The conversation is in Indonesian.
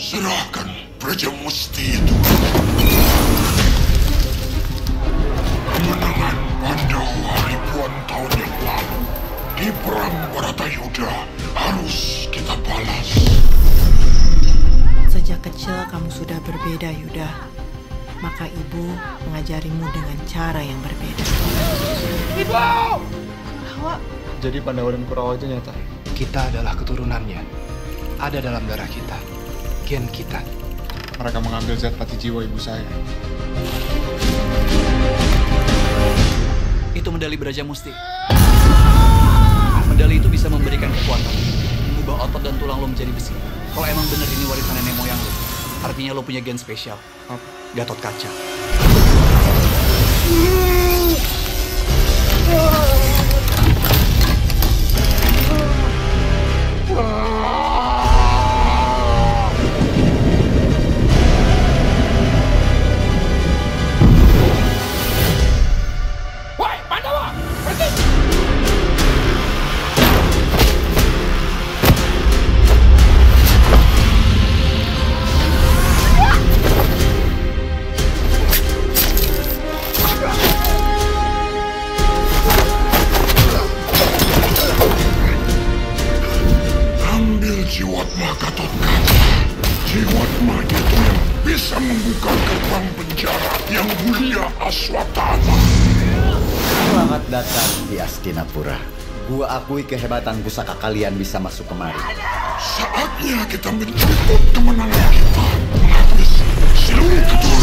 Serahkan Praja Musti itu. Kemenangan Pandawa ribuan tahun yang lalu di Perang Baratayuda harus kita balas. Sejak kecil kamu sudah berbeda, Yuda. Maka ibu mengajarimu dengan cara yang berbeda. Jadi Pandawa dan Kurawa itu nyata. Kita adalah keturunannya. Ada dalam darah kita. Gen kita. Mereka mengambil zat pati jiwa ibu saya. Itu medali Braja Musti. Medali itu bisa memberikan kekuatan, mengubah otot dan tulang lo menjadi besi. Kalau emang bener ini warisan nenek moyang lo, artinya lo punya gen spesial. Gatot kaca. Jiwatma Gatot Kaca. Jiwatma itu yang bisa membuka gerbang penjara yang mulia Aswatama. Selamat datang di Astinapura. Gua akui kehebatan pusaka kalian bisa masuk kemari. Saatnya kita menjemput kemenangan kita. Menghabisi seluruh keturunan.